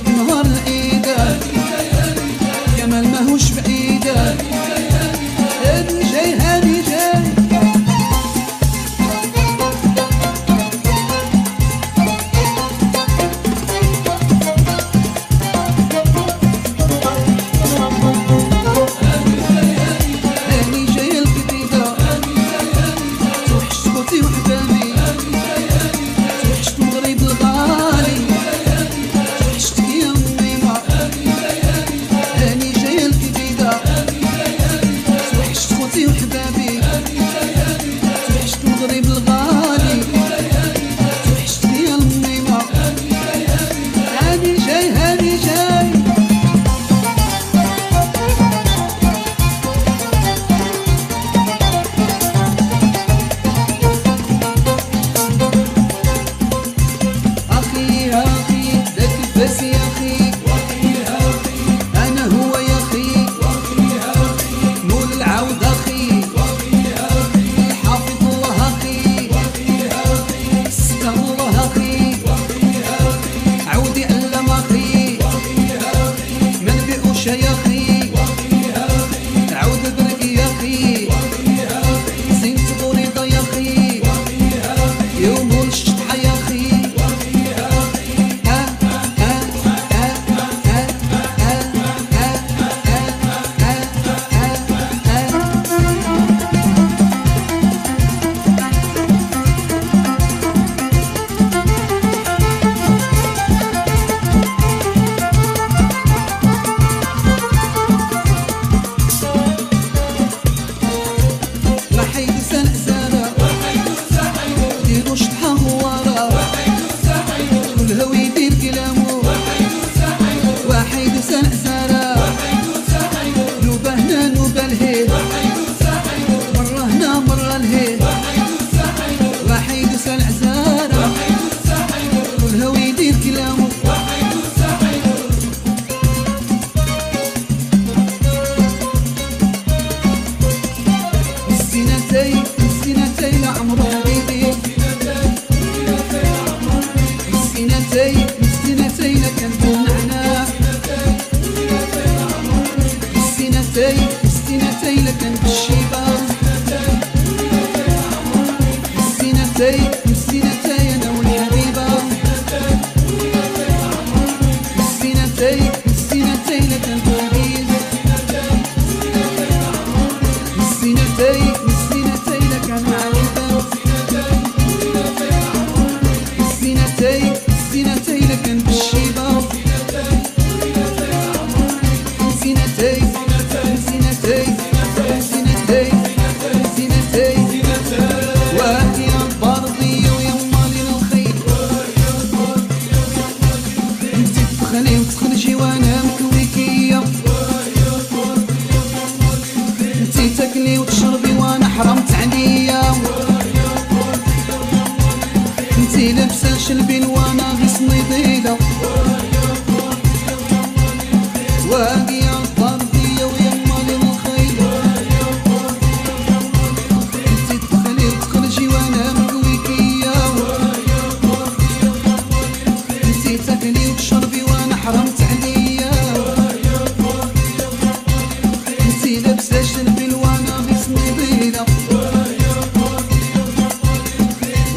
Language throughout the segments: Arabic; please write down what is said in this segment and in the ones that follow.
عليك نهار الايدة جمال ماهوش بعيدة ابني جاي هاني جاي. هاني جاي الجديدة. توحشتكوتي وحدي people sei. انتي لابسه شلبين وأنا غصني بيضة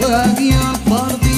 Vaguear por